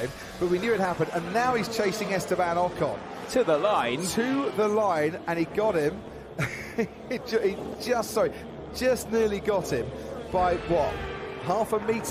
time, but we knew it happened. And now he's chasing Esteban Ocon to the line. To the line, and he got him. he just, sorry, just nearly got him by what? Half a metre?